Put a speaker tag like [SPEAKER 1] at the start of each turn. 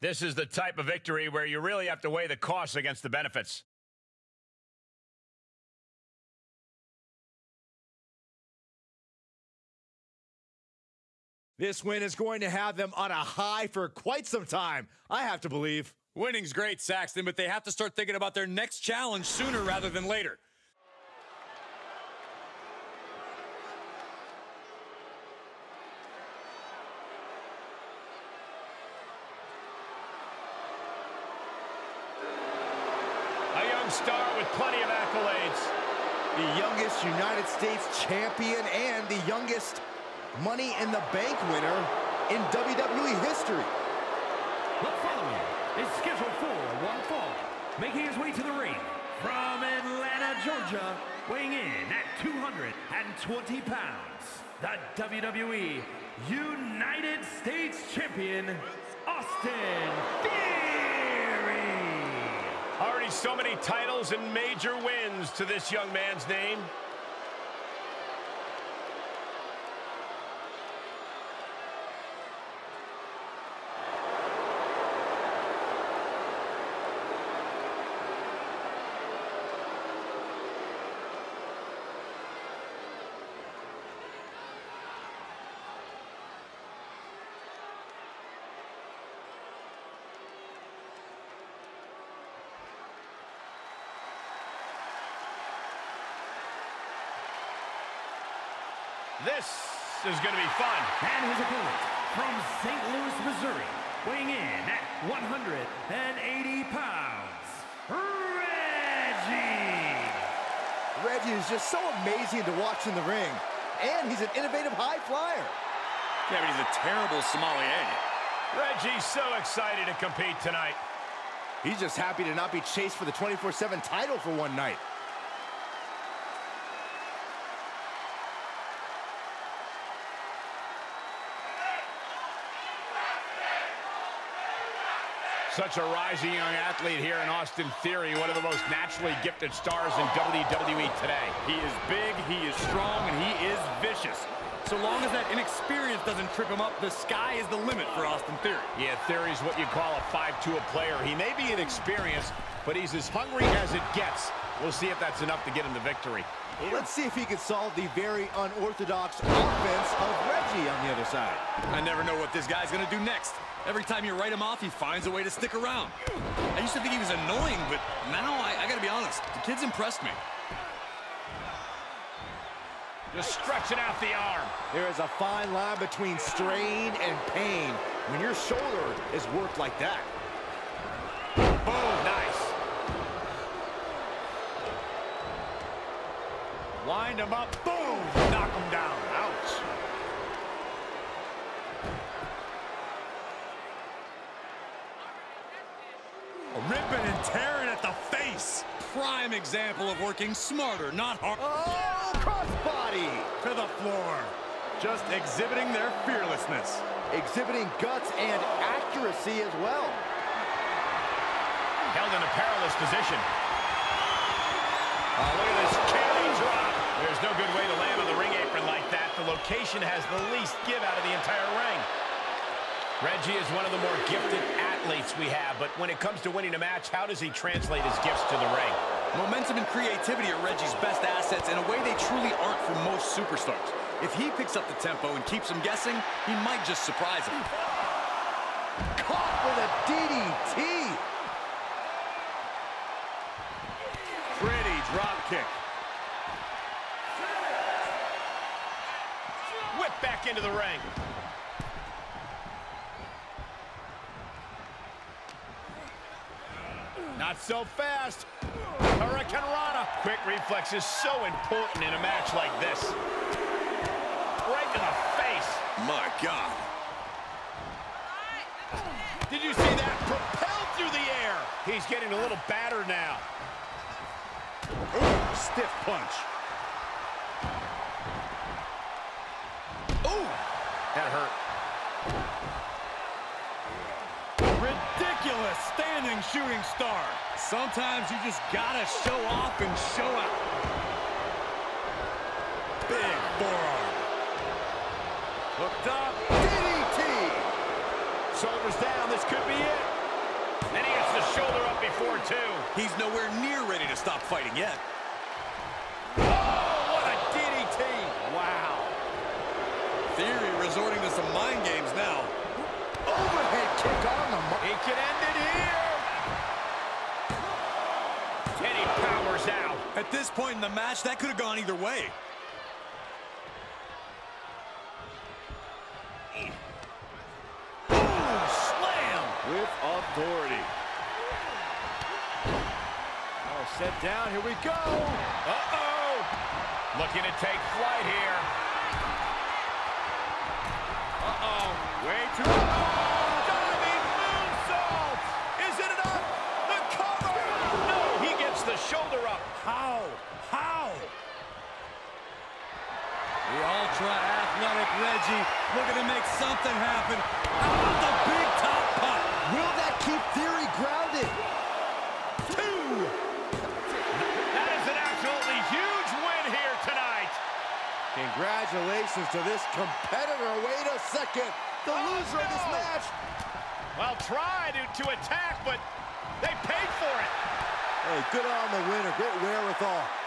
[SPEAKER 1] This is the type of victory where you really have to weigh the costs against the benefits.
[SPEAKER 2] This win is going to have them on a high for quite some time, I have to believe.
[SPEAKER 3] Winning's great, Saxton, but they have to start thinking about their next challenge sooner rather than later.
[SPEAKER 1] A young star with plenty of accolades.
[SPEAKER 2] The youngest United States champion and the youngest Money in the Bank winner in WWE history.
[SPEAKER 4] The following is scheduled for one fall, making his way to the ring from Atlanta, Georgia, weighing in at 220 pounds, the WWE United States Champion, Austin Theory.
[SPEAKER 1] So many titles and major wins to this young man's name. This is going to be fun.
[SPEAKER 4] And his opponent from St. Louis, Missouri, weighing in at 180 pounds, Reggie.
[SPEAKER 2] Reggie is just so amazing to watch in the ring. And he's an innovative high flyer.
[SPEAKER 3] Yeah, but he's a terrible sommelier.
[SPEAKER 1] Reggie's so excited to compete tonight.
[SPEAKER 2] He's just happy to not be chased for the 24-7 title for one night.
[SPEAKER 1] Such a rising young athlete here in Austin Theory, one of the most naturally gifted stars in WWE today.
[SPEAKER 3] He is big, he is strong, and he is vicious. So long as that inexperience doesn't trip him up, the sky is the limit for Austin Theory.
[SPEAKER 1] Yeah, Theory's what you call a 5'2", player. He may be inexperienced, but he's as hungry as it gets. We'll see if that's enough to get him the victory.
[SPEAKER 2] Well, let's see if he can solve the very unorthodox offense of Reggie on the other side.
[SPEAKER 3] I never know what this guy's gonna do next. Every time you write him off, he finds a way to stick around. I used to think he was annoying, but now I, I gotta be honest, the kid's impressed me.
[SPEAKER 1] Just stretching out the arm.
[SPEAKER 2] There is a fine line between strain and pain when your shoulder is worked like that.
[SPEAKER 1] Boom, nice. Wind him up, boom, knock him down.
[SPEAKER 3] Ripping and tearing at the face. Prime example of working smarter, not hard.
[SPEAKER 2] Oh, crossbody!
[SPEAKER 3] To the floor. Just exhibiting their fearlessness.
[SPEAKER 2] Exhibiting guts and accuracy as well.
[SPEAKER 1] Held in a perilous position. Oh, look at this carry drop. There's no good way to land on the ring apron like that. The location has the least give out of the entire ring. Reggie is one of the more gifted athletes we have, but when it comes to winning a match, how does he translate his gifts to the ring?
[SPEAKER 3] Momentum and creativity are Reggie's best assets in a way they truly aren't for most superstars. If he picks up the tempo and keeps them guessing, he might just surprise them.
[SPEAKER 2] Caught with a DDT!
[SPEAKER 3] Pretty drop kick.
[SPEAKER 1] Whip back into the ring. Not so fast. Hurricanrana. Quick reflexes so important in a match like this. Right to the face.
[SPEAKER 3] My God.
[SPEAKER 1] Did you see that? Propelled through the air. He's getting a little battered now.
[SPEAKER 3] Ooh, stiff punch. Ooh,
[SPEAKER 1] That hurt.
[SPEAKER 3] Standing shooting star. Sometimes you just gotta show off and show out. Big forearm. Hooked up.
[SPEAKER 2] DDT!
[SPEAKER 1] Shoulders down. This could be it. Then he gets the shoulder up before, too.
[SPEAKER 3] He's nowhere near ready to stop fighting yet.
[SPEAKER 1] Oh, what a DDT. Wow.
[SPEAKER 3] Theory resorting to some mind games now.
[SPEAKER 2] Kick on the mark.
[SPEAKER 1] He can end it here. And he powers out.
[SPEAKER 3] At this point in the match, that could have gone either way. Boom! Slam!
[SPEAKER 5] With authority. Oh, set down. Here we go.
[SPEAKER 1] Uh-oh. Looking to take flight here.
[SPEAKER 5] Uh-oh. Way too
[SPEAKER 1] Diving moonsault. Is it enough? The cover. No, he gets the shoulder up.
[SPEAKER 3] How? How? The Reggie looking to make something happen. How about the big top pop?
[SPEAKER 2] Will that keep Theory grounded?
[SPEAKER 1] Two. That is an absolutely huge win here tonight.
[SPEAKER 2] Congratulations to this competitor. Wait a second. The
[SPEAKER 1] Oh,
[SPEAKER 2] loser of this match.
[SPEAKER 1] Well, tried to, to attack, but they paid for it.
[SPEAKER 2] Hey, good on the winner. Great wherewithal.